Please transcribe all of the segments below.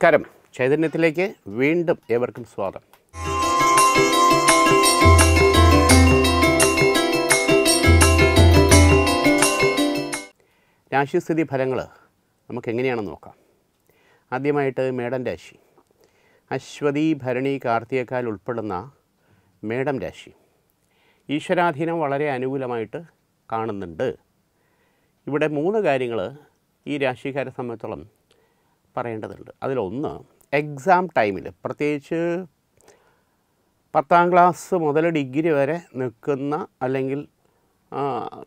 നമസ്കാരം. ചൈതന്യത്തിലേക്ക് വീണ്ടും ഏവർക്കും സ്വാഗതം. രാശിസ്ഥിതി ഫലങ്ങൾ നമുക്ക് എങ്ങനെയാണെന്ന് നോക്കാം. ആദ്യമായിട്ട് മേടം രാശി. അശ്വതി ഭരണി കാർത്തികക്കാൽ ഉൾപ്പെടുന്ന മേടം രാശി. ഈശ്വരാധീനം വളരെ അനുകൂലമായിട്ട് കാണുന്നുണ്ട്. ഇവിടെ മൂന്ന് കാര്യങ്ങൾ ഈ രാശിക്കാരെ സംബന്ധിച്ചോളം പറയേണ്ടതുണ്ട്. അതിലൊന്ന് എക്സാം ടൈമിൽ പ്രത്യേകിച്ച് പത്താം ക്ലാസ് മുതൽ ഡിഗ്രി വരെ നിൽക്കുന്ന അല്ലെങ്കിൽ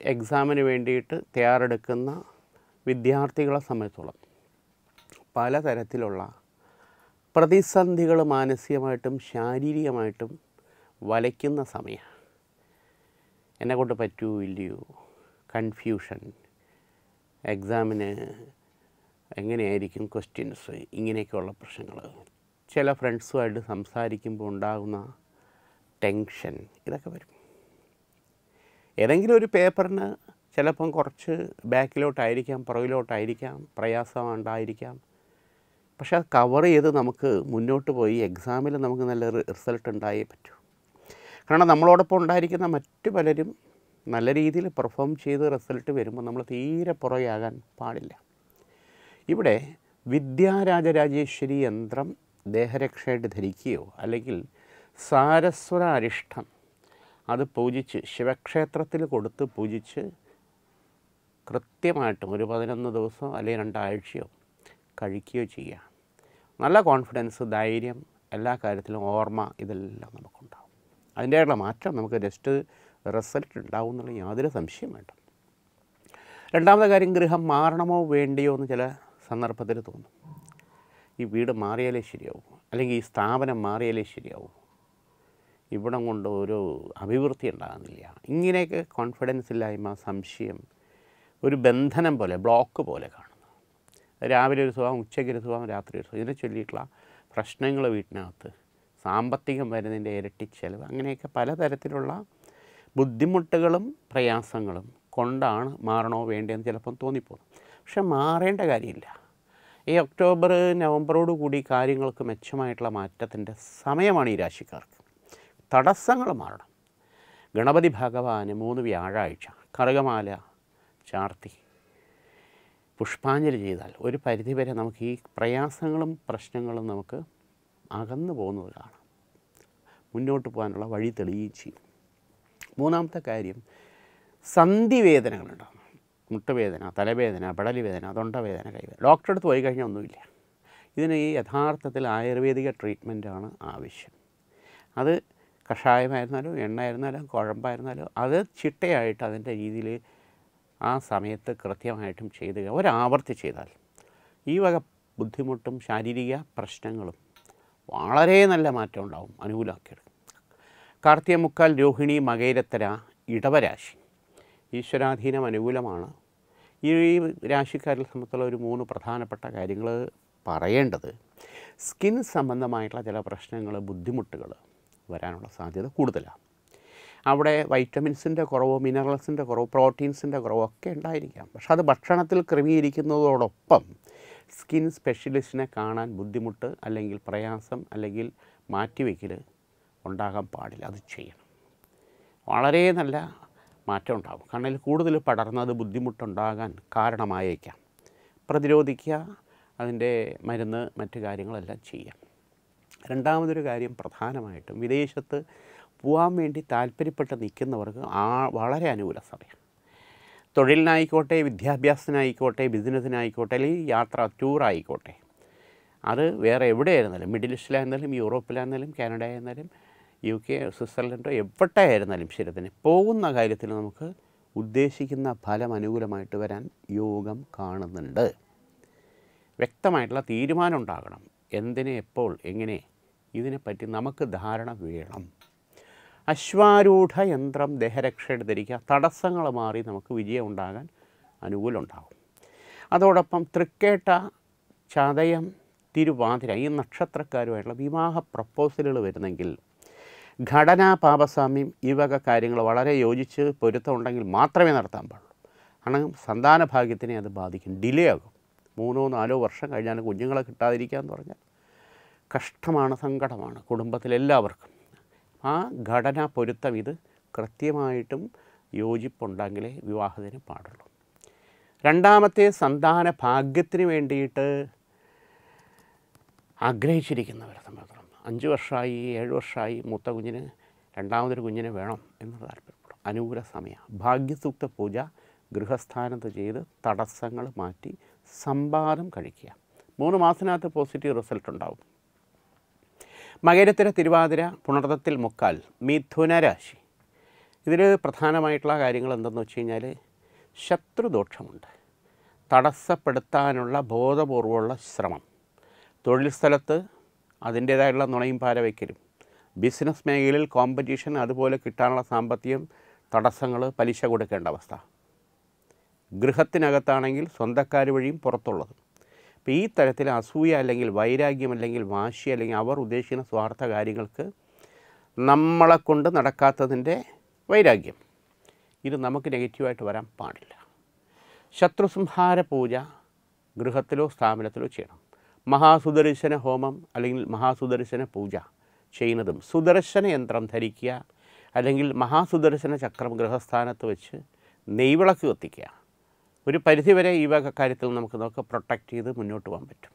എക്സാമിന് വേണ്ടിയിട്ട് തയ്യാറെടുക്കുന്ന വിദ്യാർത്ഥികളെ സംബന്ധിച്ചോളം പലതരത്തിലുള്ള പ്രതിസന്ധികൾ മാനസികമായിട്ടും ശാരീരികമായിട്ടും വലയ്ക്കുന്ന സമയമാണ് എന്നെ കൊണ്ട് പറ്റുമോ ഇല്ലയോ കൺഫ്യൂഷൻ എക്സാമിന് എങ്ങനെയായിരിക്കും ക്വസ്റ്റ്യൻസ് ഇങ്ങനെയൊക്കെയുള്ള പ്രശ്നങ്ങൾ. ചില ഫ്രണ്ട്സുമായിട്ട് സംസാരിക്കുമ്പോൾ ഉണ്ടാകുന്ന ടെൻഷൻ ഇതൊക്കെ വരും. ഏതെങ്കിലും ഒരു പേപ്പറിന് ചിലപ്പം കുറച്ച് ബാക്കിലോട്ടായിരിക്കാം പുറകിലോട്ടായിരിക്കാം പ്രയാസം ഉണ്ടായിരിക്കാം പക്ഷെ അത് കവർ ചെയ്ത് നമുക്ക് മുന്നോട്ട് പോയി എക്സാമിൽ നമുക്ക് നല്ല റിസൾട്ട് ഉണ്ടായേ പറ്റൂ. കാരണം നമ്മളോടൊപ്പം ഉണ്ടായിരിക്കുന്ന മറ്റു പലരും നല്ല രീതിയിൽ പെർഫോം ചെയ്ത് റിസൾട്ട് വരുമ്പോൾ നമ്മൾ തീരെ പുറകെയാകാൻ പാടില്ല. ഇവിടെ വിദ്യാരാജരാജേശ്വരി യന്ത്രം ദേഹരക്ഷയായിട്ട് ധരിക്കുകയോ അല്ലെങ്കിൽ സാരസ്വര അരിഷ്ടം അത് പൂജിച്ച് ശിവക്ഷേത്രത്തിൽ കൊടുത്ത് പൂജിച്ച് കൃത്യമായിട്ടും ഒരു പതിനൊന്ന് ദിവസം അല്ലെങ്കിൽ രണ്ടാഴ്ചയോ കഴിക്കുകയോ ചെയ്യുക. നല്ല കോൺഫിഡൻസ് ധൈര്യം എല്ലാ കാര്യത്തിലും ഓർമ്മ ഇതെല്ലാം നമുക്കുണ്ടാവും. അതിന്റെയുള്ള മാറ്റം നമുക്ക് ജസ്റ്റ് റിസൾട്ട് ഉണ്ടാവും എന്നുള്ള യാതൊരു സംശയം വേണ്ട. രണ്ടാമത്തെ കാര്യം ഗൃഹം മാറണമോ വേണ്ടിയോ എന്ന് ചില സന്ദർഭത്തിൽ തോന്നും. ഈ വീട് മാറിയാലേ ശരിയാവും. അല്ലെങ്കിൽ ഈ സ്ഥാപനം മാറിയാലേ ശരിയാവും. ഇവിടം കൊണ്ട് ഒരു അഭിവൃദ്ധി ഉണ്ടാകുന്നില്ല. ഇങ്ങനെയൊക്കെ കോൺഫിഡൻസ് ഇല്ലായ്മ സംശയം ഒരു ബന്ധനം പോലെ ബ്ലോക്ക് പോലെ കാണുന്നു. രാവിലെ ഒരു സുഖം ഉച്ചയ്ക്ക് ഒരു സുഖം രാത്രി ഒരു സുഖം. ഇതിനെ ചൊല്ലിയിട്ടുള്ള പ്രശ്നങ്ങൾ വീട്ടിനകത്ത് സാമ്പത്തികം വരുന്നതിന്റെ ഇരട്ടി ചെലവ് അങ്ങനെയൊക്കെ പലതരത്തിലുള്ള ബുദ്ധിമുട്ടുകളും പ്രയാസങ്ങളും കൊണ്ടാണ് മാറണോ വേണ്ടതെന്ന് ചിലപ്പം തോന്നിപ്പോകും പക്ഷെ മാറേണ്ട കാര്യമില്ല. ഈ ഒക്ടോബർ നവംബറോട് കൂടി കാര്യങ്ങൾക്ക് മെച്ചമായിട്ടുള്ള മാറ്റത്തിന്റെ സമയമാണ് ഈ രാശിക്കാർക്ക്. തടസ്സങ്ങൾ മാറണം. ഗണപതി ഭഗവാന് മൂന്ന് വ്യാഴാഴ്ച കറുകമാല ചാർത്തി പുഷ്പാഞ്ജലി ചെയ്താൽ ഒരു പരിധിവരെ നമുക്ക് ഈ പ്രയാസങ്ങളും പ്രശ്നങ്ങളും നമുക്ക് അകന്നു പോകുന്നത് കാണാം. മുന്നോട്ട് പോകാനുള്ള വഴി തെളിയുകയും ചെയ്യും. മൂന്നാമത്തെ കാര്യം സന്ധിവേദനകളുണ്ടാകും. മുട്ടുവേദന തലവേദന പടലിവേദന തൊണ്ടവേദന കൈവേദന. ഡോക്ടറെ അടുത്ത് പോയി കഴിഞ്ഞാൽ ഒന്നുമില്ല. ഇതിന് ഈ യഥാർത്ഥത്തിൽ ആയുർവേദിക ട്രീറ്റ്മെന്റാണ് ആവശ്യം. അത് കഷായമായിരുന്നാലും എണ്ണയായിരുന്നാലും കുഴമ്പായിരുന്നാലും അത് ചിട്ടയായിട്ട് അതിന്റെ രീതിയിൽ ആ സമയത്ത് കൃത്യമായിട്ടും ചെയ്ത് ഒരാവർത്തി ചെയ്താൽ ഈ വക ബുദ്ധിമുട്ടും ശാരീരിക പ്രശ്നങ്ങളും വളരെ നല്ല മാറ്റം ഉണ്ടാവും അനുകൂലമാക്കിയെടുക്കും. കാർത്തിക മുക്കാൽ രോഹിണി മകേരത്തര ഇടവരാശി. ഈശ്വരാധീനം അനുകൂലമാണ്. ഈ രാശിക്കാരിൽ സംബന്ധിച്ചുള്ള ഒരു മൂന്ന് പ്രധാനപ്പെട്ട കാര്യങ്ങൾ പറയേണ്ടത് സ്കിൻ സംബന്ധമായിട്ടുള്ള ചില പ്രശ്നങ്ങൾ ബുദ്ധിമുട്ടുകൾ വരാനുള്ള സാധ്യത കൂടുതലാണ്. അവിടെ വൈറ്റമിൻസിന്റെ കുറവോ മിനറൽസിന്റെ കുറവോ പ്രോട്ടീൻസിന്റെ കുറവോ ഒക്കെ ഉണ്ടായിരിക്കാം. പക്ഷേ അത് ഭക്ഷണത്തിൽ ക്രമീകരിക്കുന്നതോടൊപ്പം സ്കിൻ സ്പെഷ്യലിസ്റ്റിനെ കാണാൻ ബുദ്ധിമുട്ട് അല്ലെങ്കിൽ പ്രയാസം അല്ലെങ്കിൽ മാറ്റിവെക്കൽ ഉണ്ടാകാൻ പാടില്ല. അത് ചെയ്യണം. വളരെ നല്ല മാറ്റം ഉണ്ടാകും. കണ്ണിൽ കൂടുതൽ പടർന്നത് ബുദ്ധിമുട്ടുണ്ടാകാൻ കാരണമായേക്കാം. പ്രതിരോധിക്കുക അതിന്റെ മരുന്ന് മറ്റു കാര്യങ്ങളെല്ലാം ചെയ്യാം. രണ്ടാമതൊരു കാര്യം പ്രധാനമായിട്ടും വിദേശത്ത് പോകാൻ വേണ്ടി താല്പര്യപ്പെട്ട് നിൽക്കുന്നവർക്ക് ആ വളരെ അനുകൂല സമയം. തൊഴിലിനായിക്കോട്ടെ വിദ്യാഭ്യാസത്തിനായിക്കോട്ടെ ബിസിനസ്സിനായിക്കോട്ടെ അല്ലെങ്കിൽ യാത്ര ടൂറായിക്കോട്ടെ അത് വേറെ എവിടെയായിരുന്നാലും മിഡിൽ ഈസ്റ്റിലായിരുന്നാലും യൂറോപ്പിലായിരുന്നാലും കാനഡയായിരുന്നാലും യു കെ സ്വിറ്റ്സർലൻഡോ എവിടെയായിരുന്നാലും ശരി തന്നെ പോകുന്ന കാര്യത്തിൽ നമുക്ക് ഉദ്ദേശിക്കുന്ന ഫലം അനുകൂലമായിട്ട് വരാൻ യോഗം കാണുന്നുണ്ട്. വ്യക്തമായിട്ടുള്ള തീരുമാനം ഉണ്ടാകണം. എന്തിനെ എപ്പോൾ എങ്ങനെ ഇതിനെപ്പറ്റി നമുക്ക് ധാരണ വേണം. അശ്വാരൂഢ യന്ത്രം ദേഹരക്ഷയുടെ ധരിക്കുക തടസ്സങ്ങൾ മാറി നമുക്ക് വിജയം ഉണ്ടാകാൻ അനുകൂലം ഉണ്ടാകും അതോടൊപ്പം തൃക്കേട്ട ചതയം തിരുവാതിര ഈ നക്ഷത്രക്കാരുമായിട്ടുള്ള വിവാഹ പ്രപ്പോസലുകൾ വരുന്നെങ്കിൽ ഘടന പാപസാമ്യം ഈ വക കാര്യങ്ങൾ വളരെ യോജിച്ച് പൊരുത്തമുണ്ടെങ്കിൽ മാത്രമേ നടത്താൻ പാടുള്ളൂ. കാരണം സന്താന ഭാഗ്യത്തിനെ അത് ബാധിക്കും. ഡിലേ ആകും. മൂന്നോ നാലോ വർഷം കഴിഞ്ഞാൽ കുഞ്ഞുങ്ങളെ കിട്ടാതിരിക്കുക എന്ന് പറഞ്ഞാൽ കഷ്ടമാണ് സങ്കടമാണ് കുടുംബത്തിലെല്ലാവർക്കും ആ ഘടന പൊരുത്തം ഇത് കൃത്യമായിട്ടും യോജിപ്പുണ്ടെങ്കിലേ വിവാഹത്തിന് പാടുള്ളൂ. രണ്ടാമത്തെ സന്താന ഭാഗ്യത്തിന് വേണ്ടിയിട്ട് ആഗ്രഹിച്ചിരിക്കുന്നവരെ സംബന്ധിച്ചിടത്തോളം അഞ്ച് വർഷമായി ഏഴ് വർഷമായി മൂത്ത കുഞ്ഞിന് രണ്ടാമതൊരു കുഞ്ഞിനെ വേണം എന്ന് താല്പര്യപ്പെടും അനുകൂല സമയം. ഭാഗ്യസൂക്ത പൂജ ഗൃഹസ്ഥാനത്ത് ചെയ്ത് തടസ്സങ്ങൾ മാറ്റി സമ്പാദം കഴിക്കുക. മൂന്ന് മാസത്തിനകത്ത് പോസിറ്റീവ് റിസൾട്ട് ഉണ്ടാവും. മകരത്തിര തിരുവാതിര പുണർത്തത്തിൽ മുക്കാൽ മിഥുന രാശി. ഇതിൽ പ്രധാനമായിട്ടുള്ള കാര്യങ്ങൾ എന്തെന്ന് വെച്ച് കഴിഞ്ഞാൽ ശത്രുദോഷമുണ്ട്. തടസ്സപ്പെടുത്താനുള്ള ബോധപൂർവമുള്ള ശ്രമം. തൊഴിൽ സ്ഥലത്ത് അതിന്റേതായുള്ള നുണയും പാര വയ്ക്കലും ബിസിനസ് മേഖലയിൽ കോമ്പറ്റീഷൻ അതുപോലെ കിട്ടാനുള്ള സാമ്പത്തികം തടസ്സങ്ങൾ പലിശ കൊടുക്കേണ്ട അവസ്ഥ. ഗൃഹത്തിനകത്താണെങ്കിൽ സ്വന്തക്കാർ വഴിയും പുറത്തുള്ളത്. അപ്പോൾ ഈ തരത്തിൽ അസൂയ അല്ലെങ്കിൽ വൈരാഗ്യം അല്ലെങ്കിൽ വാശി അല്ലെങ്കിൽ അവർ ഉദ്ദേശിക്കുന്ന സ്വാർത്ഥ കാര്യങ്ങൾക്ക് നമ്മളെ കൊണ്ട് നടക്കാത്തതിന്റെ വൈരാഗ്യം. ഇത് നമുക്ക് നെഗറ്റീവായിട്ട് വരാൻ പാടില്ല. ശത്രുസംഹാര പൂജ ഗൃഹത്തിലോ സ്ഥാപനത്തിലോ ചെയ്യണം. മഹാസുദർശന ഹോമം അല്ലെങ്കിൽ മഹാസുദർശന പൂജ ചെയ്യുന്നതും സുദർശന യന്ത്രം ധരിക്കുക അല്ലെങ്കിൽ മഹാസുദർശന ചക്രം ഗൃഹസ്ഥാനത്ത് വെച്ച് നെയ്വിളക്ക് കത്തിക്കുക. ഒരു പരിധിവരെ ഈ വക കാര്യത്തിൽ നമുക്ക് നമുക്ക് പ്രൊട്ടക്റ്റ് ചെയ്ത് മുന്നോട്ട് പോകാൻ പറ്റും.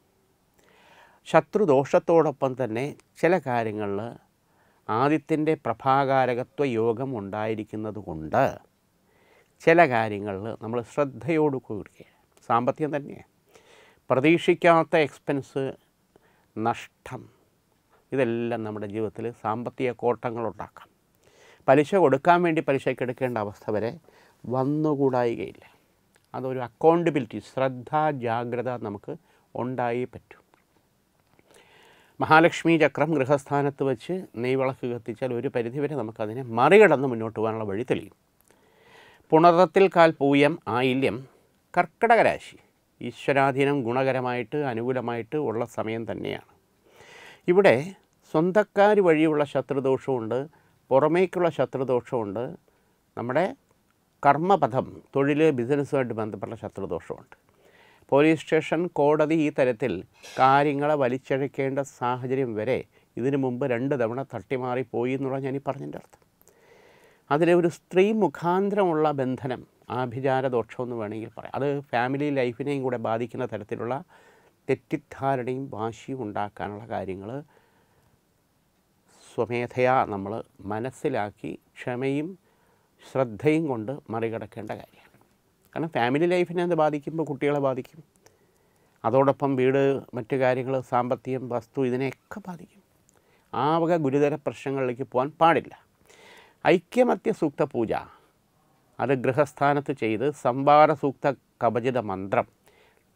ശത്രുദോഷത്തോടൊപ്പം തന്നെ ചില കാര്യങ്ങളിൽ ആദ്യത്തിന്റെ പ്രഭാകാരകത്വ യോഗം ഉണ്ടായിരിക്കുന്നത് കൊണ്ട് ചില കാര്യങ്ങളിൽ നമ്മൾ ശ്രദ്ധയോട് കൂടി സാമ്പത്തികം തന്നെ പ്രതീക്ഷിക്കാത്ത എക്സ്പെൻസ് നഷ്ടം. ഇതെല്ലാം നമ്മുടെ ജീവിതത്തിൽ സാമ്പത്തിക കോട്ടങ്ങളുണ്ടാക്കാം. പലിശ കൊടുക്കാൻ വേണ്ടി പലിശയ്ക്ക് എടുക്കേണ്ട അവസ്ഥ വരെ വന്നുകൂടായികയില്ല. അതൊരു അക്കൗണ്ടബിലിറ്റി ശ്രദ്ധ ജാഗ്രത നമുക്ക് ഉണ്ടായി പറ്റും. മഹാലക്ഷ്മി ചക്രം ഗൃഹസ്ഥാനത്ത് വെച്ച് നെയ്വിളക്ക് കത്തിച്ചാൽ ഒരു പരിധിവരെ നമുക്കതിനെ മറികടന്ന് മുന്നോട്ട് പോകാനുള്ള വഴി തെളിയും. പുണർത്തത്തിൽ കാൽ പൂയം ആയില്യം കർക്കടക രാശി. ഈശ്വരാധീനം ഗുണകരമായിട്ട് അനുകൂലമായിട്ട് ഉള്ള സമയം തന്നെയാണ്. ഇവിടെ സ്വന്തക്കാർ വഴിയുള്ള ശത്രുദോഷമുണ്ട് പുറമേക്കുള്ള ശത്രുദോഷമുണ്ട് നമ്മുടെ കർമ്മപഥം തൊഴിൽ ബിസിനസ്സുമായിട്ട് ബന്ധപ്പെട്ട ശത്രുദോഷമുണ്ട്. പോലീസ് സ്റ്റേഷൻ കോടതി ഈ തരത്തിൽ കാര്യങ്ങളെ വലിച്ചഴക്കേണ്ട സാഹചര്യം വരെ ഇതിനു മുമ്പ് രണ്ട് തവണ തട്ടിമാറി പോയി എന്നുള്ള ഞാൻ ഈ പറഞ്ഞതിന്റെ അർത്ഥം. അതിലെ ഒരു സ്ത്രീ മുഖാന്തരമുള്ള ബന്ധനം ആഭിചാര എന്ന് വേണമെങ്കിൽ പറയാം. അത് ഫാമിലി ലൈഫിനെയും കൂടെ ബാധിക്കുന്ന തരത്തിലുള്ള തെറ്റിദ്ധാരണയും വാശിയും ഉണ്ടാക്കാനുള്ള കാര്യങ്ങൾ സ്വമേധയാ നമ്മൾ മനസ്സിലാക്കി ക്ഷമയും ശ്രദ്ധയും കൊണ്ട് മറികടക്കേണ്ട കാര്യമാണ്. കാരണം ഫാമിലി ലൈഫിനെ അത് ബാധിക്കുമ്പോൾ കുട്ടികളെ ബാധിക്കും. അതോടൊപ്പം വീട് മറ്റു കാര്യങ്ങൾ സാമ്പത്തികം വസ്തു ഇതിനെയൊക്കെ ബാധിക്കും. ആ വക ഗുരുതര പ്രശ്നങ്ങളിലേക്ക് പോകാൻ പാടില്ല. ഐക്യമത്യ സൂക്ത പൂജ അത് ഗൃഹസ്ഥാനത്ത് ചെയ്ത് സംഭാര സൂക്ത കവചിത മന്ത്രം.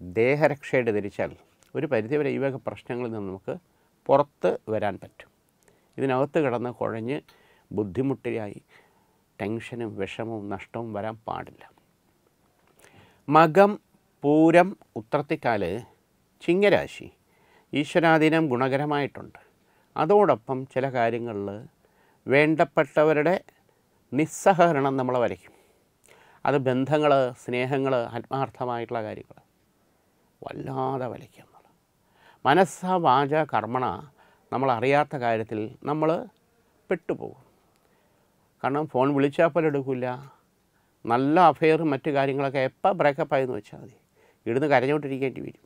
ദേഹരക്ഷയുടെ ധരിച്ചാൽ ഒരു പരിധിവരെ ഈ വക പ്രശ്നങ്ങളിൽ നിന്ന് നമുക്ക് പുറത്ത് വരാൻ പറ്റും. ഇതിനകത്ത് കിടന്ന് കുഴഞ്ഞ് ബുദ്ധിമുട്ടിയായി ടെൻഷനും വിഷമവും നഷ്ടവും വരാൻ പാടില്ല. മകം പൂരം ഉത്രത്തിക്കാൽ ചിങ്ങരാശി ഈശ്വരാധീനം ഗുണകരമായിട്ടുണ്ട്. അതോടൊപ്പം ചില കാര്യങ്ങളിൽ വേണ്ടപ്പെട്ടവരുടെ നിസ്സഹകരണം നമ്മളെ വരയ്ക്കും. അത് ബന്ധങ്ങൾ സ്നേഹങ്ങൾ ആത്മാർത്ഥമായിട്ടുള്ള കാര്യങ്ങൾ വല്ലാതെ വലിക്കും എന്നുള്ളത് മനസ്സ വാച കർമ്മണ നമ്മൾ അറിയാത്ത കാര്യത്തിൽ നമ്മൾ പെട്ടുപോകും. കാരണം ഫോൺ വിളിച്ചാൽ പോലും എടുക്കില്ല നല്ല അഫെയറും മറ്റു കാര്യങ്ങളൊക്കെ എപ്പോൾ ബ്രേക്കപ്പ് ആയെന്ന് വെച്ചാൽ മതി. ഇവിടുന്ന് കരഞ്ഞുകൊണ്ടിരിക്കേണ്ടി വരും.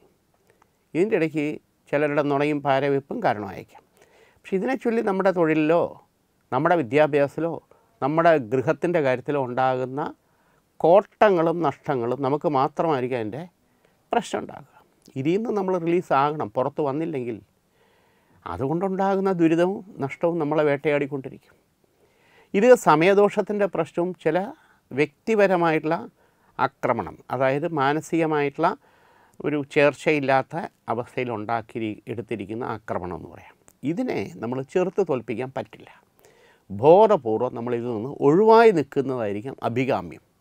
ഇതിന്റെ ഇടയ്ക്ക് ചിലരുടെ നുണയും പാരവെപ്പും കാരണമായേക്കാം. പക്ഷെ ഇതിനെ ചൊല്ലി നമ്മുടെ തൊഴിലിലോ നമ്മുടെ വിദ്യാഭ്യാസത്തിലോ നമ്മുടെ ഗൃഹത്തിന്റെ കാര്യത്തിലോ ഉണ്ടാകുന്ന കോട്ടങ്ങളും നഷ്ടങ്ങളും നമുക്ക് മാത്രമായിരിക്കും അതിന്റെ പ്രശ്നം ഉണ്ടാകുക ഇതിൽ നിന്ന് നമ്മൾ റിലീസാകണം പുറത്ത് വന്നില്ലെങ്കിൽ അതുകൊണ്ടുണ്ടാകുന്ന ദുരിതവും നഷ്ടവും നമ്മളെ വേട്ടയാടിക്കൊണ്ടിരിക്കും. ഇത് സമയദോഷത്തിന്റെ പ്രശ്നവും ചില വ്യക്തിപരമായിട്ടുള്ള ആക്രമണം അതായത് മാനസികമായിട്ടുള്ള ഒരു ചേർച്ചയില്ലാത്ത അവസ്ഥയിൽ ഉണ്ടാക്കി എടുത്തിരിക്കുന്ന ആക്രമണം എന്ന് പറയാം. ഇതിനെ നമ്മൾ ചെറുത്ത് തോൽപ്പിക്കാൻ പറ്റില്ല. ബോധപൂർവം നമ്മളിതിൽ നിന്ന് ഒഴിവായി നിൽക്കുന്നതായിരിക്കും അഭികാമ്യം.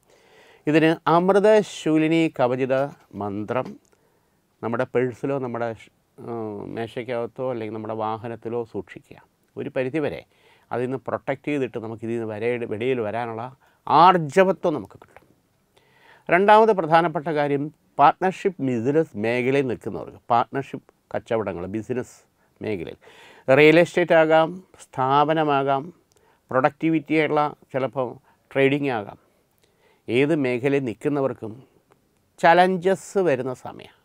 ഇതിന് അമൃതശൂലിനി കവചിത മന്ത്രം നമ്മുടെ പേഴ്സിലോ നമ്മുടെ മേശയ്ക്കകത്തോ അല്ലെങ്കിൽ നമ്മുടെ വാഹനത്തിലോ സൂക്ഷിക്കുക. ഒരു പരിധിവരെ അതിൽ നിന്ന് പ്രൊട്ടക്റ്റ് ചെയ്തിട്ട് നമുക്ക് ഇതിൽ നിന്ന് വരെ വെടിയിൽ വരാനുള്ള ആർജവത്വം നമുക്ക് കിട്ടും. രണ്ടാമത് പ്രധാനപ്പെട്ട കാര്യം പാർട്ട്ണർഷിപ്പ് ബിസിനസ് മേഖലയിൽ നിൽക്കുന്നവർക്ക് പാർട്ട്ണർഷിപ്പ് കച്ചവടങ്ങൾ ബിസിനസ് മേഖലയിൽ. റിയൽ എസ്റ്റേറ്റ് ആകാം സ്ഥാപനമാകാം പ്രൊഡക്ടിവിറ്റിയുള്ള ചിലപ്പോൾ ട്രേഡിംഗ് ആകാം. ഏത് മേഖലയിൽ നിൽക്കുന്നവർക്കും ചലഞ്ചസ് വരുന്ന സമയമാണ്.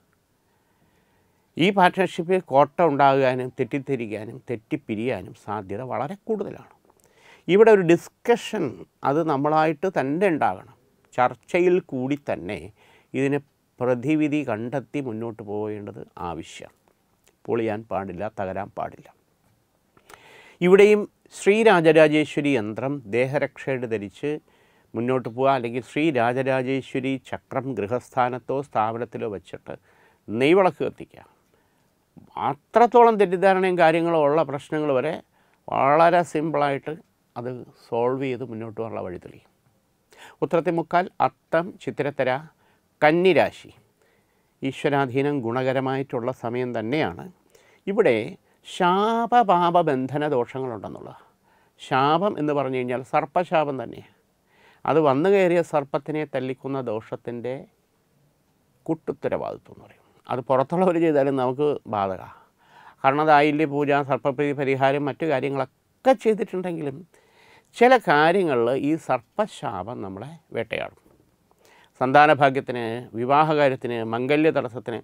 ഈ പാർട്ട്ണർഷിപ്പിൽ കോട്ട ഉണ്ടാകാനും തെറ്റിദ്ധരിക്കാനും തെറ്റിപ്പിരിയാനും സാധ്യത വളരെ കൂടുതലാണ്. ഇവിടെ ഒരു ഡിസ്കഷൻ അത് നമ്മളായിട്ട് തന്നെ ഉണ്ടാകണം. ചർച്ചയിൽ കൂടി തന്നെ ഇതിനെ പ്രതിവിധി കണ്ടെത്തി മുന്നോട്ട് പോകേണ്ടത് ആവശ്യം പൊളിയാൻ പാടില്ല തകരാൻ പാടില്ല. ഇവിടെയും ശ്രീരാജരാജേശ്വരി യന്ത്രം ദേഹരക്ഷയുടെ ധരിച്ച് മുന്നോട്ട് പോവുക. അല്ലെങ്കിൽ ശ്രീ രാജരാജേശ്വരി ചക്രം ഗൃഹസ്ഥാനത്തോ സ്ഥാപനത്തിലോ വെച്ചിട്ട് നെയ്വിളക്ക് കത്തിക്കുക. അത്രത്തോളം തെറ്റിദ്ധാരണയും കാര്യങ്ങളോ ഉള്ള പ്രശ്നങ്ങൾ വരെ വളരെ സിമ്പിളായിട്ട് അത് സോൾവ് ചെയ്ത് മുന്നോട്ട് പോകാനുള്ള വഴി തെളിയും. ഉത്രത്തെ മുക്കാൽ അത്തം ചിത്രത്തര കന്നിരാശി. ഈശ്വരാധീനം ഗുണകരമായിട്ടുള്ള സമയം തന്നെയാണ്. ഇവിടെ ശാപപാപ ബന്ധന ദോഷങ്ങളുണ്ടെന്നുള്ളത്. ശാപം എന്ന് പറഞ്ഞു കഴിഞ്ഞാൽ സർപ്പശാപം തന്നെയാണ് അത് വന്നു കയറിയ സർപ്പത്തിനെ തല്ലിക്കുന്ന ദോഷത്തിന്റെ കുട്ടുത്തരവാദിത്വം എന്ന് പറയും. അത് പുറത്തുള്ളവർ ചെയ്താലും നമുക്ക് ബാധക. കാരണം അത് ആയില്യ പൂജ സർപ്പപ്രീതി പരിഹാരം മറ്റു കാര്യങ്ങളൊക്കെ ചെയ്തിട്ടുണ്ടെങ്കിലും ചില കാര്യങ്ങളിൽ ഈ സർപ്പശാപം നമ്മളെ വേട്ടയാടും. സന്താനഭാഗ്യത്തിന് വിവാഹകാര്യത്തിന് മംഗല്യ തടസ്സത്തിന്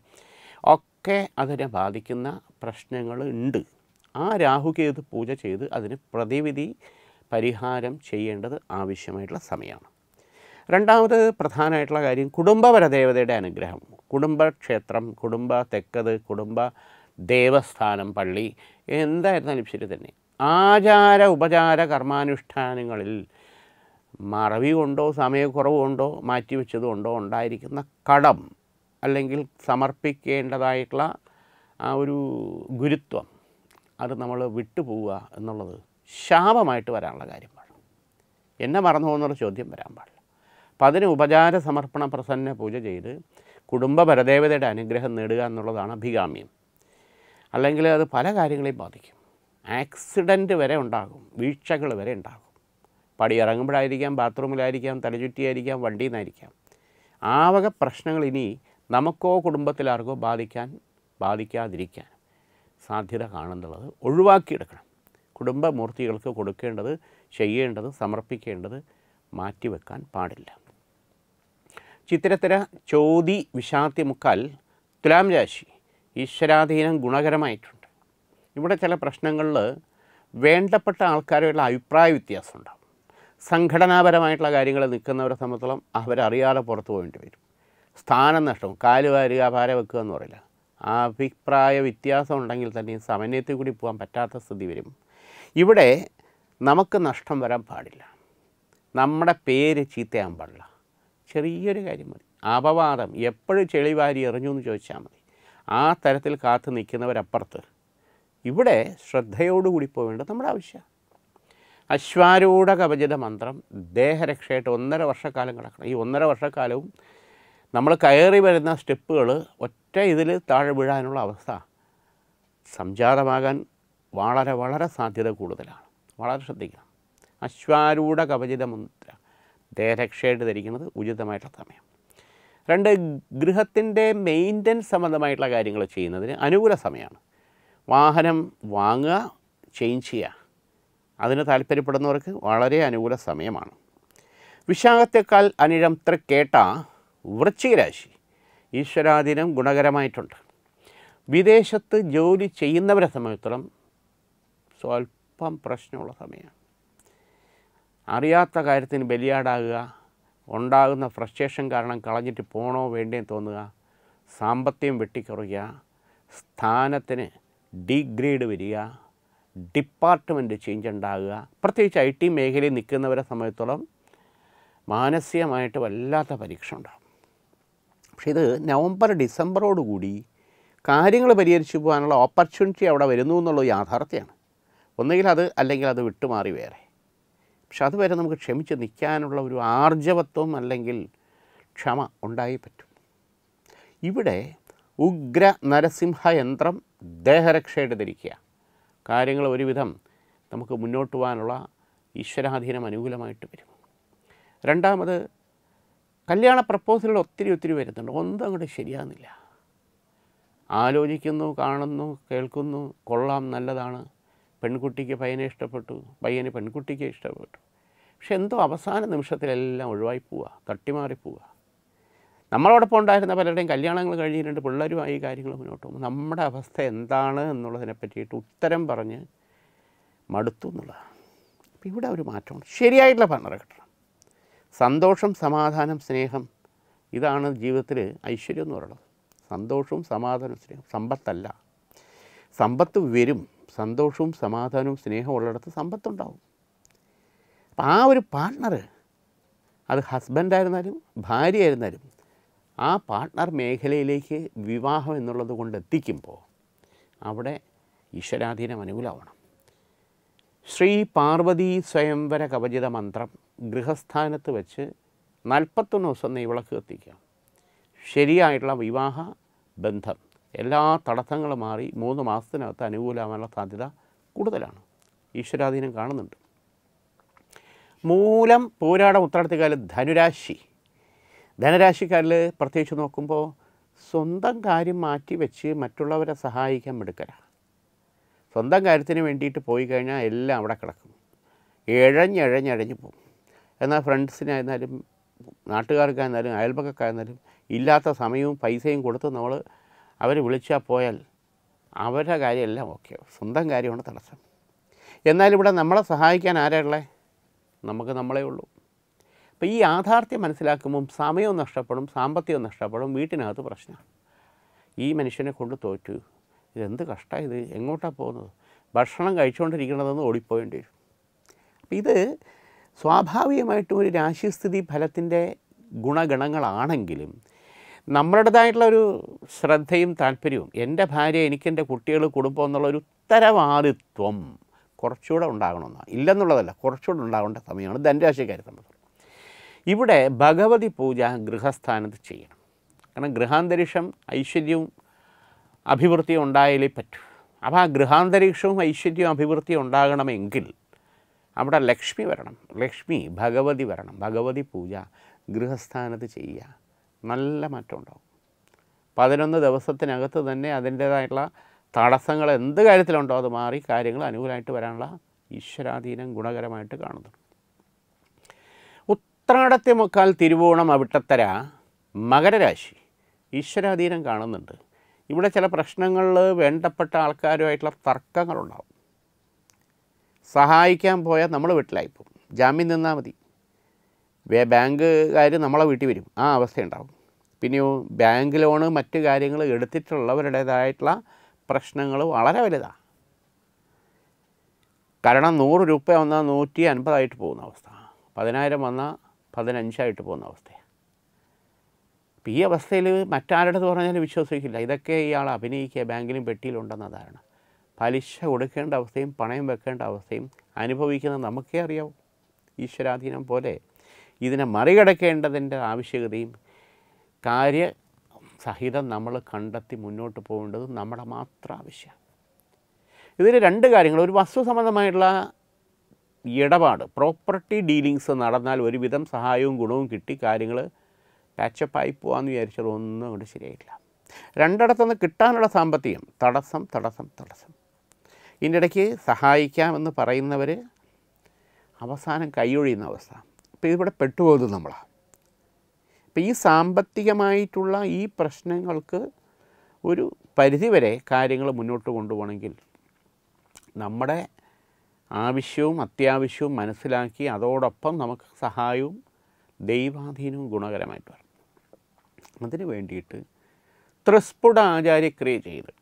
ഒക്കെ അതിനെ ബാധിക്കുന്ന പ്രശ്നങ്ങൾ ഉണ്ട്. ആ രാഹുകേതു പൂജ ചെയ്ത് അതിന് പ്രതിവിധി പരിഹാരം ചെയ്യേണ്ടത് ആവശ്യമായിട്ടുള്ള സമയമാണ്. രണ്ടാമത് പ്രധാനമായിട്ടുള്ള കാര്യം കുടുംബപരദേവതയുടെ അനുഗ്രഹം. കുടുംബക്ഷേത്രം കുടുംബ തെക്കത് കുടുംബ ദേവസ്ഥാനം പള്ളി എന്തായിരുന്നാലും ശരി തന്നെ? ആചാര ഉപചാര കർമാനുഷ്ഠാനങ്ങളിൽ മറവി കൊണ്ടോ സമയക്കുറവ് കൊണ്ടോ മാറ്റിവെച്ചത് കൊണ്ടോ ഉണ്ടായിരിക്കുന്ന കടം അല്ലെങ്കിൽ സമർപ്പിക്കേണ്ടതായിട്ടുള്ള ആ ഒരു ഗുരുത്വം അത് നമ്മൾ വിട്ടുപോവുക എന്നുള്ളത് ശാപമായിട്ട് വരാനുള്ള കാര്യം പാടില്ല എന്നെ മറന്നു പോകുന്നൊരു ചോദ്യം വരാൻ പാടില്ല. അപ്പം അതിന് ഉപചാര സമർപ്പണ പ്രസന്ന പൂജ ചെയ്ത് കുടുംബ പരദേവതയുടെ അനുഗ്രഹം നേടുക എന്നുള്ളതാണ് അഭികാമ്യം. അല്ലെങ്കിൽ അത് പല കാര്യങ്ങളെയും ബാധിക്കും. ആക്സിഡന്റ് വരെ ഉണ്ടാകും. വീഴ്ചകൾ വരെ ഉണ്ടാകും. പടി ഇറങ്ങുമ്പോഴായിരിക്കാം ബാത്റൂമിലായിരിക്കാം തലചുറ്റിയായിരിക്കാം വണ്ടിയിൽ നിന്നായിരിക്കാം ആ വക പ്രശ്നങ്ങൾ ഇനി നമുക്കോ കുടുംബത്തിലാർക്കോ ബാധിക്കാൻ ബാധിക്കാതിരിക്കാൻ സാധ്യത കാണുന്നുള്ളത് ഒഴിവാക്കിയെടുക്കണം. കുടുംബമൂർത്തികൾക്ക് കൊടുക്കേണ്ടത് ചെയ്യേണ്ടത് സമർപ്പിക്കേണ്ടത് മാറ്റിവെക്കാൻ പാടില്ല. ചിത്രത്തര ചോതി വിഷാദ്യ മുക്കാൽ തുലാം രാശി ഈശ്വരാധീനം ഗുണകരമായിട്ടുണ്ട്. ഇവിടെ ചില പ്രശ്നങ്ങളിൽ വേണ്ടപ്പെട്ട ആൾക്കാരുള്ള അഭിപ്രായ വ്യത്യാസം ഉണ്ടാകും സംഘടനാപരമായിട്ടുള്ള കാര്യങ്ങൾ നിൽക്കുന്നവരെ സംബന്ധിച്ചോളം അവരറിയാതെ പുറത്തു പോകേണ്ടി വരും. സ്ഥാനം നഷ്ടം കാൽ വാരുക ഭാര വെക്കുക എന്ന് പറയില്ല. അഭിപ്രായ വ്യത്യാസം ഉണ്ടെങ്കിൽ തന്നെ സമന്വയത്തിൽ കൂടി പോകാൻ പറ്റാത്ത സ്ഥിതി വരും. ഇവിടെ നമുക്ക് നഷ്ടം വരാൻ പാടില്ല. നമ്മുടെ പേര് ചീത്തയാൻ പാടില്ല. ചെറിയൊരു കാര്യം മതി. അപവാദം. എപ്പോഴും ചെളിവാരി എറിഞ്ഞു എന്ന് ചോദിച്ചാൽ മതി. ആ തരത്തിൽ കാത്തു നിൽക്കുന്നവരപ്പുറത്ത് ഇവിടെ ശ്രദ്ധയോടുകൂടി പോവേണ്ടത് നമ്മുടെ ആവശ്യമാണ്. അശ്വാരൂഢ കവചിത മന്ത്രം ദേഹരക്ഷയായിട്ട് ഒന്നര വർഷക്കാലം കിടക്കണം. ഈ ഒന്നര വർഷക്കാലവും നമ്മൾ കയറി വരുന്ന സ്റ്റെപ്പുകൾ ഒറ്റ ഇതിൽ താഴെ വീഴാനുള്ള അവസ്ഥ. സംജാതമാകാൻ വളരെ വളരെ സാധ്യത കൂടുതലാണ്. വളരെ ശ്രദ്ധിക്കണം. അശ്വാരൂഢ കവചിത മുദ്ര ദേഹരക്ഷയായിട്ട് ധരിക്കുന്നത് ഉചിതമായിട്ടുള്ള സമയം. രണ്ട് ഗൃഹത്തിന്റെ മെയിന്റനൻസ് സംബന്ധമായിട്ടുള്ള കാര്യങ്ങൾ ചെയ്യുന്നതിന് അനുകൂല സമയമാണ്. വാഹനം വാങ്ങുക ചേഞ്ച് ചെയ്യുക. അതിന് താല്പര്യപ്പെടുന്നവർക്ക് വളരെ അനുകൂല സമയമാണ്. വിശാഖത്തേക്കാൾ അനിഴം തൃക്കേട്ട വൃശ്ചികരാശി ഈശ്വരാധീനം ഗുണകരമായിട്ടുണ്ട്. വിദേശത്ത് ജോലി ചെയ്യുന്നവരെ സംബന്ധിച്ചിടത്തോളം സ്വല്പം പ്രശ്നമുള്ള സമയമാണ്. അറിയാത്ത കാര്യത്തിന് ബലിയാടാകുക ഉണ്ടാകുന്ന ഫ്രസ്ട്രേഷൻ കാരണം കളഞ്ഞിട്ട് പോണോ വേണ്ടേന്ന് തോന്നുക സാമ്പത്തികം വെട്ടിക്കുറയ്ക്കുക സ്ഥാനത്തിന് ഡിഗ്രേഡ് വരിക ഡിപ്പാർട്ട്മെന്റ് ചേഞ്ച് ഉണ്ടാകുക പ്രത്യേകിച്ച് ഐ ടി മേഖലയിൽ നിൽക്കുന്നവരെ സമയത്തോളം മാനസികമായിട്ട് വല്ലാത്ത പരീക്ഷ ഉണ്ടാകും. പക്ഷെ ഇത് നവംബർ ഡിസംബറോടുകൂടി കാര്യങ്ങൾ പരിഹരിച്ചു പോകാനുള്ള ഓപ്പർച്യൂണിറ്റി അവിടെ വരുന്നു എന്നുള്ളത് യാഥാർത്ഥ്യമാണ്. ഒന്നുകിൽ അത് അല്ലെങ്കിൽ അത് വിട്ടുമാറി വേറെ. പക്ഷെ അതുവരെ നമുക്ക് ക്ഷമിച്ച് നിൽക്കാനുള്ള ഒരു ആർജവത്വം അല്ലെങ്കിൽ ക്ഷമ ഉണ്ടായി പറ്റും. ഇവിടെ ഉഗ്ര നരസിംഹ യന്ത്രം ദേഹരക്ഷയുടെ ധരിക്കുക കാര്യങ്ങൾ ഒരുവിധം നമുക്ക് മുന്നോട്ട് പോകാനുള്ള ഈശ്വരാധീനം അനുകൂലമായിട്ട് വരും. രണ്ടാമത് കല്യാണ പ്രപ്പോസലുകൾ ഒത്തിരി ഒത്തിരി വരുന്നുണ്ട്. ഒന്നും അങ്ങോട്ട് ശരിയാകുന്നില്ല. ആലോചിക്കുന്നു കാണുന്നു കേൾക്കുന്നു കൊള്ളാം നല്ലതാണ്. പെൺകുട്ടിക്ക് പയ്യനെ ഇഷ്ടപ്പെട്ടു പയ്യന് പെൺകുട്ടിക്ക് ഇഷ്ടപ്പെട്ടു. പക്ഷെ എന്തോ അവസാന നിമിഷത്തിലെല്ലാം ഒഴിവായി പോവുക തട്ടിമാറി പോവുക നമ്മളോടൊപ്പം ഉണ്ടായിരുന്ന പലരുടെയും കല്യാണങ്ങൾ കഴിഞ്ഞിട്ടുണ്ട് പിള്ളേരുമായി കാര്യങ്ങൾ മുന്നോട്ട് പോകും നമ്മുടെ അവസ്ഥ എന്താണ് എന്നുള്ളതിനെ പറ്റിയിട്ട് ഉത്തരം പറഞ്ഞ് മടുത്തു എന്നുള്ളതാണ്. അപ്പോൾ ഇവിടെ ഒരു മാറ്റമുണ്ട്. ശരിയായിട്ടുള്ള ഭരണ കിട്ടണം സന്തോഷം സമാധാനം സ്നേഹം ഇതാണ് ജീവിതത്തിൽ ഐശ്വര്യം എന്ന് പറയുന്നത്. സന്തോഷവും സമാധാനവും സ്നേഹം സമ്പത്തല്ല. സമ്പത്ത് വരും. സന്തോഷവും സമാധാനവും സ്നേഹവും ഉള്ളിടത്ത് സമ്പത്തുണ്ടാവും. അപ്പം ആ ഒരു പാർട്ട്ണർ അത് ഹസ്ബൻഡായിരുന്നാലും ഭാര്യയായിരുന്നാലും ആ പാർട്ട്ണർ മേഖലയിലേക്ക് വിവാഹം എന്നുള്ളത് കൊണ്ട് എത്തിക്കുമ്പോൾ അവിടെ ഈശ്വരാധീനം അനുകൂലമാവണം. ശ്രീ പാർവതി സ്വയംവര കവചിത മന്ത്രം ഗൃഹസ്ഥാനത്ത് വെച്ച് നാൽപ്പത്തൊന്ന് ദിവസം നെയ്വിളക്ക് കത്തിക്കുക. ശരിയായിട്ടുള്ള വിവാഹ ബന്ധം. എല്ലാ തടസ്സങ്ങളും മാറി മൂന്ന് മാസത്തിനകത്ത് അനുകൂലമാകാനുള്ള സാധ്യത കൂടുതലാണ്. ഈശ്വരാധീനം കാണുന്നുണ്ട്. മൂലം പോരാടം ഉത്തരത്തിക്കാലം ധനുരാശി. ധനരാശിക്കാരിൽ പ്രത്യേകിച്ച് നോക്കുമ്പോൾ സ്വന്തം കാര്യം മാറ്റി വെച്ച് മറ്റുള്ളവരെ സഹായിക്കാൻ മിടുക്കരാ. സ്വന്തം കാര്യത്തിന് വേണ്ടിയിട്ട് പോയി കഴിഞ്ഞാൽ എല്ലാം അവിടെ കിടക്കും. ഇഴഞ്ഞഴഞ്ഞഴഞ്ഞ് പോകും. എന്നാൽ ഫ്രണ്ട്സിനായിരുന്നാലും നാട്ടുകാർക്കായിരുന്നാലും അയൽപക്കക്കായിരുന്നാലും ഇല്ലാത്ത സമയവും പൈസയും കൊടുത്ത് നമ്മൾ അവർ വിളിച്ചാൽ പോയാൽ അവരുടെ കാര്യമെല്ലാം ഓക്കെ. സ്വന്തം കാര്യമാണ് തടസ്സം. എന്നാൽ ഇവിടെ നമ്മളെ സഹായിക്കാൻ ആരാളെ നമുക്ക് നമ്മളേ ഉള്ളൂ. അപ്പോൾ ഈ യാഥാർത്ഥ്യം മനസ്സിലാക്കുമ്പം സമയവും നഷ്ടപ്പെടും സാമ്പത്തികവും നഷ്ടപ്പെടും വീട്ടിനകത്ത് പ്രശ്നമാണ് ഈ മനുഷ്യനെ കൊണ്ട് തോറ്റു. ഇതെന്ത് കഷ്ടമാണ് ഇത്? എങ്ങോട്ടാണ് പോകുന്നത്? ഭക്ഷണം കഴിച്ചുകൊണ്ടിരിക്കണതെന്ന് ഓടിപ്പോയേണ്ടി വരും. അപ്പം ഇത് സ്വാഭാവികമായിട്ടും ഒരു രാശിസ്ഥിതി ഫലത്തിന്റെ ഗുണഗണങ്ങളാണെങ്കിലും നമ്മളുടേതായിട്ടുള്ള ഒരു ശ്രദ്ധയും താല്പര്യവും. എന്റെ ഭാര്യ എനിക്കെന്റെ കുട്ടികൾ കുടുംബം എന്നുള്ള ഒരു ഉത്തരവാദിത്വം കുറച്ചുകൂടെ ഉണ്ടാകണമെന്നാണ് ഇല്ലെന്നുള്ളതല്ല കുറച്ചുകൂടെ ഉണ്ടാകേണ്ട സമയമാണ് ധനരാശിക്കാരെ സംബന്ധിച്ച് ഇവിടെ ഭഗവതി പൂജ ഗൃഹസ്ഥാനത്ത് ചെയ്യണം. കാരണം ഗൃഹാന്തരീക്ഷം ഐശ്വര്യവും അഭിവൃദ്ധിയും ഉണ്ടായാലേ പറ്റൂ. അപ്പോൾ ആ ഗൃഹാന്തരീക്ഷവും ഐശ്വര്യവും അഭിവൃദ്ധിയും ഉണ്ടാകണമെങ്കിൽ അവിടെ ലക്ഷ്മി വരണം. ലക്ഷ്മി ഭഗവതി വരണം. ഭഗവതി പൂജ ഗൃഹസ്ഥാനത്ത് ചെയ്യുക. നല്ല മാറ്റം ഉണ്ടാകും പതിനൊന്ന് ദിവസത്തിനകത്ത് തന്നെ അതിന്റേതായിട്ടുള്ള തടസ്സങ്ങൾ എന്ത് കാര്യത്തിലുണ്ടോ അത് മാറി കാര്യങ്ങൾ അനുകൂലമായിട്ട് വരാനുള്ള ഈശ്വരാധീനം ഗുണകരമായിട്ട് കാണുന്നു. ഉത്രാടത്തെ മുക്കാൽ തിരുവോണം അവിട്ടത്തര മകരരാശി ഈശ്വരാധീനം കാണുന്നുണ്ട്. ഇവിടെ ചില പ്രശ്നങ്ങളിൽ വേണ്ടപ്പെട്ട ആൾക്കാരുമായിട്ടുള്ള തർക്കങ്ങളുണ്ടാവും. സഹായിക്കാൻ പോയാൽ നമ്മൾ വീട്ടിലായിപ്പോൾ ജാമ്യം നിന്നാൽ മതി. ബാങ്കുകാർ നമ്മളെ വീട്ടിൽ വരും. ആ അവസ്ഥയുണ്ടാവും. പിന്നെയോ ബാങ്ക് ലോണ് മറ്റ് കാര്യങ്ങൾ എടുത്തിട്ടുള്ളവരുടേതായിട്ടുള്ള പ്രശ്നങ്ങൾ വളരെ വലുതാണ് കാരണം നൂറ് രൂപ വന്നാൽ നൂറ്റി അൻപതായിട്ട് പോകുന്ന അവസ്ഥ. പതിനായിരം വന്നാൽ പതിനഞ്ചായിട്ട് പോകുന്ന അവസ്ഥയാണ് അപ്പം ഈ അവസ്ഥയിൽ മറ്റാരുടെ പറഞ്ഞാലും വിശ്വസിക്കില്ല. ഇതൊക്കെ ഇയാൾ അഭിനയിക്കുക ബാങ്കിലും പെട്ടിയിലുണ്ടെന്ന ധാരണ. പലിശ കൊടുക്കേണ്ട അവസ്ഥയും പണയം വെക്കേണ്ട അവസ്ഥയും അനുഭവിക്കുന്നത് നമുക്കേ അറിയാവും. ഈശ്വരാധീനം പോലെ ഇതിനെ മറികടക്കേണ്ടതിന്റെ ആവശ്യകതയും കാര്യ സഹിതം നമ്മൾ കണ്ടെത്തി മുന്നോട്ട് പോകേണ്ടത് നമ്മുടെ മാത്രം ആവശ്യമാണ്. ഇതിൽ രണ്ട് കാര്യങ്ങൾ. ഒരു വസ്തു സംബന്ധമായിട്ടുള്ള ഇടപാട് പ്രോപ്പർട്ടി ഡീലിങ്സ് നടന്നാൽ ഒരുവിധം സഹായവും ഗുണവും കിട്ടി കാര്യങ്ങൾ പാച്ചപ്പായി പോകാമെന്ന് വിചാരിച്ചത് ഒന്നും കൊണ്ട് ശരിയായിട്ടില്ല. രണ്ടിടത്തുനിന്ന് കിട്ടാനുള്ള സാമ്പത്തികം തടസ്സം തടസ്സം തടസ്സം. ഇതിന്റെ ഇടയ്ക്ക് സഹായിക്കാമെന്ന് പറയുന്നവർ അവസാനം കൈയൊഴിയുന്ന അവസ്ഥ. അപ്പോൾ ഇവിടെ പെട്ടുപോകുന്നത് നമ്മളാണ് അപ്പോൾ ഈ സാമ്പത്തികമായിട്ടുള്ള ഈ പ്രശ്നങ്ങൾക്ക് ഒരു പരിധിവരെ കാര്യങ്ങൾ മുന്നോട്ട് കൊണ്ടുപോകണമെങ്കിൽ നമ്മുടെ ആവശ്യവും അത്യാവശ്യവും മനസ്സിലാക്കി അതോടൊപ്പം നമുക്ക് സഹായവും ദൈവാധീനവും ഗുണകരമായിട്ട് വരണം. അതിന് വേണ്ടിയിട്ട് ത്രിസ്ഫുട ആചാര്യക്രിയ ചെയ്ത്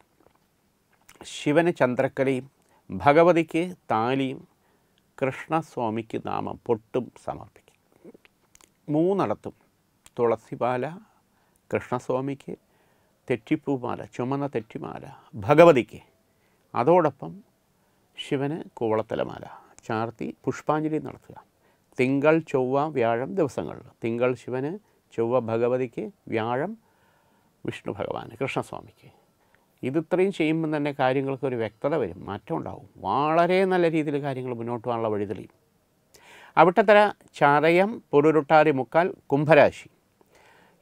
ശിവന് ചന്ദ്രക്കലയും ഭഗവതിക്ക് താലിയും കൃഷ്ണസ്വാമിക്ക് നാമം പൊട്ടും സമർപ്പിക്കും. മൂന്നിടത്തും തുളസിമാല കൃഷ്ണസ്വാമിക്ക് തെറ്റിപ്പൂമാല ചുമന്ന തെറ്റിമാല ഭഗവതിക്ക്. അതോടൊപ്പം ശിവന് കൂവളത്തലമാല ചാർത്തി പുഷ്പാഞ്ജലി നടത്തുക. തിങ്കൾ ചൊവ്വ വ്യാഴം ദിവസങ്ങളിൽ തിങ്കൾ ശിവന് ചൊവ്വ ഭഗവതിക്ക് വ്യാഴം വിഷ്ണു ഭഗവാന് കൃഷ്ണസ്വാമിക്ക്. ഇത് ഇത്രയും ചെയ്യുമ്പോൾ തന്നെ കാര്യങ്ങൾക്ക് ഒരു വ്യക്തത വരും മാറ്റം ഉണ്ടാവും. വളരെ നല്ല രീതിയിൽ കാര്യങ്ങൾ മുന്നോട്ട് പോകാനുള്ള വഴി തെളിയും അവിട്ടത്തര ചതയം പൊരുരുട്ടാരി മുക്കാൽ കുംഭരാശി.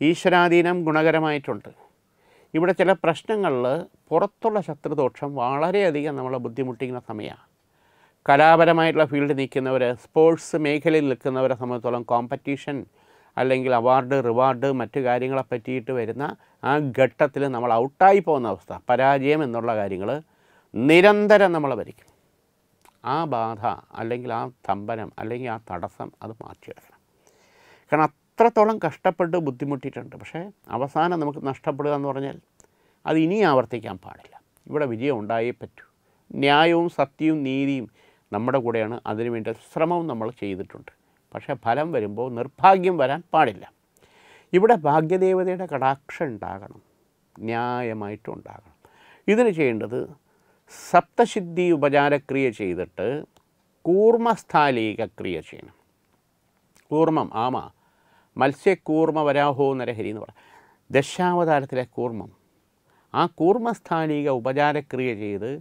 ഈശ്വരാധീനം ഗുണകരമായിട്ടുണ്ട്. ഇവിടെ ചില പ്രശ്നങ്ങളിൽ പുറത്തുള്ള ശത്രുദോഷം വളരെയധികം നമ്മളെ ബുദ്ധിമുട്ടിക്കുന്ന സമയമാണ്. കലാപരമായിട്ടുള്ള ഫീൽഡിൽ നിൽക്കുന്നവർ സ്പോർട്സ് മേഖലയിൽ നിൽക്കുന്നവരെ സംബന്ധിച്ചോളം കോമ്പറ്റീഷൻ അല്ലെങ്കിൽ അവാർഡ് റിവാർഡ് മറ്റു കാര്യങ്ങളെ പറ്റിയിട്ട് വരുന്ന ആ ഘട്ടത്തിൽ നമ്മൾ ഔട്ടായി പോകുന്ന അവസ്ഥ പരാജയം എന്നുള്ള കാര്യങ്ങൾ നിരന്തരം നമ്മളെ ഭരിക്കും. ആ ബാധ അല്ലെങ്കിൽ ആ സ്തംഭനം അല്ലെങ്കിൽ ആ തടസ്സം അത് മാറ്റിയെടുക്കണം. കാരണം അത്രത്തോളം കഷ്ടപ്പെട്ട് ബുദ്ധിമുട്ടിയിട്ടുണ്ട്. പക്ഷേ അവസാനം നമുക്ക് നഷ്ടപ്പെടുക എന്ന് പറഞ്ഞാൽ അത് ഇനി ആവർത്തിക്കാൻ പാടില്ല. ഇവിടെ വിജയം ഉണ്ടായേ പറ്റൂ. ന്യായവും സത്യവും നീതിയും നമ്മുടെ കൂടെയാണ്. അതിനുവേണ്ടി ശ്രമവും നമ്മൾ ചെയ്തിട്ടുണ്ട്. പക്ഷേ ഫലം വരുമ്പോൾ നിർഭാഗ്യം വരാൻ പാടില്ല. ഇവിടെ ഭാഗ്യദേവതയുടെ കടാക്ഷം ഉണ്ടാകണം. ന്യായമായിട്ടും ഉണ്ടാകണം. ഇതിന് ചെയ്യേണ്ടത് സപ്തസിദ്ധി ഉപചാരക്രിയ ചെയ്തിട്ട് കൂർമ്മസ്ഥാലീക ക്രിയ ചെയ്യണം. കൂർമ്മം ആമ മത്സ്യക്കൂർമ്മ വരാഹോ നരഹരി എന്ന് പറയാം ദശാവതാരത്തിലെ കൂർമ്മം. ആ കൂർമ്മസ്ഥാനിക ഉപചാരക്രിയ ചെയ്ത്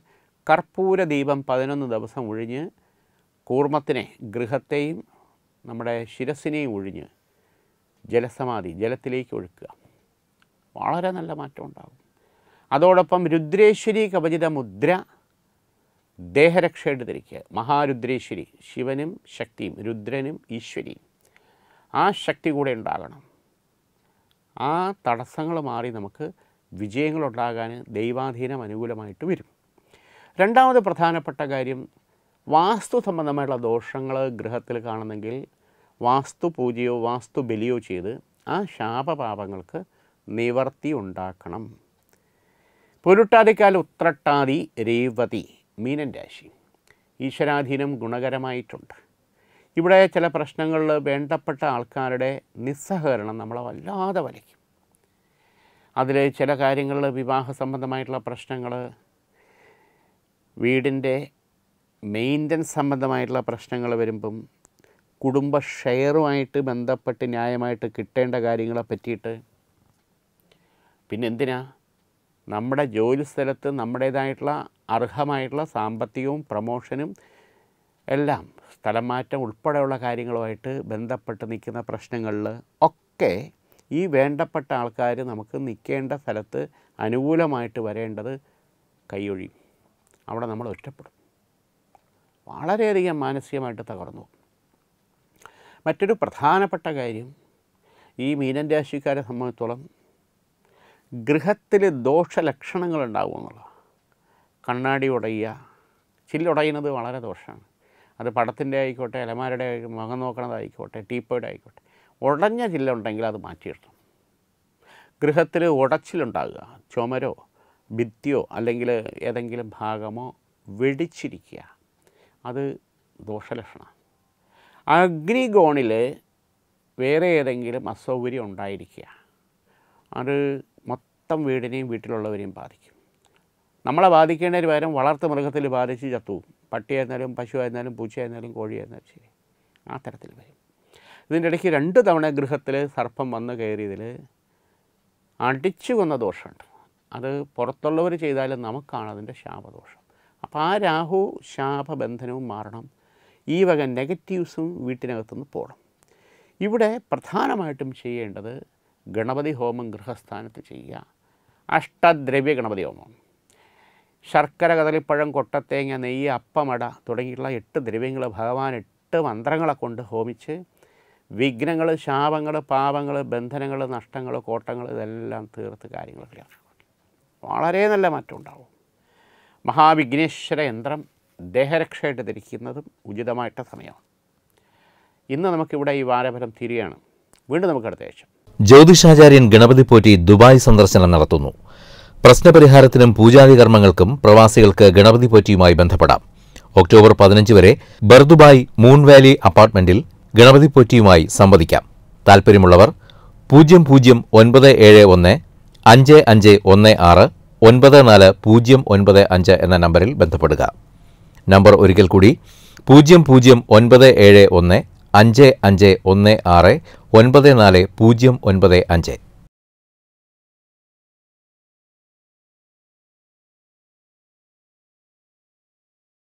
കർപ്പൂര ദീപം പതിനൊന്ന് ദിവസം ഒഴിഞ്ഞ് കൂർമ്മത്തിനെ ഗൃഹത്തെയും നമ്മുടെ ശിരസിനെയും ഒഴിഞ്ഞ് ജലസമാധി ജലത്തിലേക്ക് ഒഴുക്കുക. വളരെ നല്ല മാറ്റം ഉണ്ടാകും. അതോടൊപ്പം രുദ്രേശ്വരി കവചിത മുദ്ര ദേഹരക്ഷയായിട്ട് ധരിക്കുക മഹാരുദ്രേശ്വരി ശിവനും ശക്തിയും രുദ്രനും ഈശ്വരിയും. ആ ശക്തി കൂടെ ഉണ്ടാകണം. ആ തടസ്സങ്ങൾ മാറി നമുക്ക് വിജയങ്ങളുണ്ടാകാൻ ദൈവാധീനം അനുകൂലമായിട്ട് വരും. രണ്ടാമത് പ്രധാനപ്പെട്ട കാര്യം വാസ്തു സംബന്ധമായിട്ടുള്ള ദോഷങ്ങൾ ഗൃഹത്തിൽ കാണുന്നെങ്കിൽ വാസ്തു പൂജയോ വാസ്തു ബലിയോ ചെയ്ത് ആ ശാപപാപങ്ങൾക്ക് നിവർത്തി ഉണ്ടാക്കണം. പൊരുട്ടാതിക്കാൽ ഉത്രട്ടാതി രേവതി മീനൻ രാശി. ഈശ്വരാധീനം ഗുണകരമായിട്ടുണ്ട്. ഇവിടെ ചില പ്രശ്നങ്ങളിൽ വേണ്ടപ്പെട്ട ആൾക്കാരുടെ നിസ്സഹകരണം നമ്മളെ വല്ലാതെ വലിക്കും അതിൽ ചില കാര്യങ്ങളിൽ വിവാഹ സംബന്ധമായിട്ടുള്ള പ്രശ്നങ്ങൾ വീടിന്റെ മെയിന്റനൻസ് സംബന്ധമായിട്ടുള്ള പ്രശ്നങ്ങൾ വരുമ്പം കുടുംബ ഷെയറുമായിട്ട് ബന്ധപ്പെട്ട് ന്യായമായിട്ട് കിട്ടേണ്ട കാര്യങ്ങളെ പറ്റിയിട്ട് പിന്നെ എന്തിനാ? നമ്മുടെ ജോലി സ്ഥലത്ത് നമ്മുടേതായിട്ടുള്ള അർഹമായിട്ടുള്ള സാമ്പത്തികവും പ്രമോഷനും എല്ലാം സ്ഥലം മാറ്റം ഉൾപ്പെടെയുള്ള കാര്യങ്ങളുമായിട്ട് ബന്ധപ്പെട്ട് നിൽക്കുന്ന പ്രശ്നങ്ങളിൽ ഒക്കെ ഈ വേണ്ടപ്പെട്ട ആൾക്കാർ നമുക്ക് നിൽക്കേണ്ട സ്ഥലത്ത് അനുകൂലമായിട്ട് വരേണ്ടത് കൈയൊഴിയും അവിടെ നമ്മൾ ഒറ്റപ്പെടും. വളരെയധികം മാനസികമായിട്ട് തകർന്നു മറ്റൊരു പ്രധാനപ്പെട്ട കാര്യം ഈ മീനൻ രാശിക്കാരെ സംബന്ധിച്ചോളം ഗൃഹത്തിൽ ദോഷലക്ഷണങ്ങൾ കണ്ണാടി ഉടയുക ചില്ലുടയുന്നത് വളരെ ദോഷമാണ്. അത് പടത്തിന്റെ ആയിക്കോട്ടെ അലമാരുടെ മുഖം നോക്കണതായിക്കോട്ടെ ടീപ്പോയുടെ ആയിക്കോട്ടെ ഉടഞ്ഞ ചില്ലുണ്ടെങ്കിൽ അത് മാറ്റിയിടണം. ഗൃഹത്തിൽ ഉടച്ചിലുണ്ടാകുക ചുമരോ ഭിത്തിയോ അല്ലെങ്കിൽ ഏതെങ്കിലും ഭാഗമോ വെടിച്ചിരിക്കുക അത് ദോഷലക്ഷണമാണ്. അഗ്നിഗോണിൽ വേറെ ഏതെങ്കിലും അസൗകര്യം ഉണ്ടായിരിക്കുക അത് മൊത്തം വീടിനെയും വീട്ടിലുള്ളവരെയും ബാധിക്കും. നമ്മളെ ബാധിക്കേണ്ടതിന് പകരം വളർത്തു മൃഗത്തിൽ ബാധിച്ച് ചത്തുപോകും. പട്ടിയായിരുന്നാലും പശുവായിരുന്നാലും പൂച്ചയായിരുന്നാലും കോഴിയായിരുന്നാലും ശരി. ആ തരത്തിൽ വരും. ഇതിന്റെ ഇടയ്ക്ക് രണ്ട് തവണ ഗൃഹത്തിൽ സർപ്പം വന്ന് കയറിയതിൽ അടിച്ചു കൊന്ന ദോഷമുണ്ട്. അത് പുറത്തുള്ളവർ ചെയ്താലും നമുക്കാണ് അതിന്റെ ശാപദോഷം. അപ്പോൾ ആ രാഹു ശാപബന്ധനവും മാറണം. ഈ വക നെഗറ്റീവ്സും വീട്ടിനകത്തുനിന്ന് പോകണം ഇവിടെ പ്രധാനമായിട്ടും ചെയ്യേണ്ടത് ഗണപതി ഹോമം ഗൃഹസ്ഥാനത്ത് ചെയ്യുക. അഷ്ടദ്രവ്യ ഗണപതി ഹോമം. ശർക്കര കദളിപ്പഴം കൊട്ടത്തേങ്ങ നെയ്യ് അപ്പമട തുടങ്ങിയിട്ടുള്ള എട്ട് ദ്രവ്യങ്ങൾ ഭഗവാൻ എട്ട് മന്ത്രങ്ങളെ കൊണ്ട് ഹോമിച്ച് വിഘ്നങ്ങൾ ശാപങ്ങൾ പാപങ്ങൾ ബന്ധനങ്ങൾ നഷ്ടങ്ങൾ കോട്ടങ്ങൾ ഇതെല്ലാം തീർത്ത് കാര്യങ്ങൾ ക്ലിയർ വളരെ നല്ല മാറ്റം ഉണ്ടാവും. മഹാവിഘ്നേശ്വര യന്ത്രം ദേഹരക്ഷയായിട്ട് ധരിക്കുന്നതും ഉചിതമായിട്ട സമയമാണ്. ഇന്ന് നമുക്കിവിടെ ഈ വാരഫലം തീരുകയാണ് വീണ്ടും നമുക്ക് അടുത്ത ആഴ്ച. ജ്യോതിഷാചാര്യൻ ഗണപതി പോറ്റി ദുബായ് സന്ദർശനം നടത്തുന്നു. പ്രശ്നപരിഹാരത്തിനും പൂജാതി കർമ്മങ്ങൾക്കും പ്രവാസികൾക്ക് ഗണപതി പോറ്റിയുമായി ബന്ധപ്പെടാം. ഒക്ടോബർ പതിനഞ്ച് വരെ ബർദുബായ് മൂൺ വാലി അപ്പാർട്ട്മെന്റിൽ ഗണപതി പോറ്റിയുമായി സംവദിക്കാം. താൽപ്പര്യമുള്ളവർ പൂജ്യം പൂജ്യം ഒൻപത് ഏഴ് ഒന്ന് അഞ്ച് അഞ്ച് ഒന്ന് ആറ് ഒൻപത് നാല് പൂജ്യം ഒൻപത് അഞ്ച് എന്ന നമ്പറിൽ ബന്ധപ്പെടുക. നമ്പർ ഒരിക്കൽ കൂടി പൂജ്യം പൂജ്യം ഒൻപത് ഏഴ് ഒന്ന് അഞ്ച് അഞ്ച് ഒന്ന് ആറ് ഒൻപത് നാല് പൂജ്യം ഒൻപത് അഞ്ച്.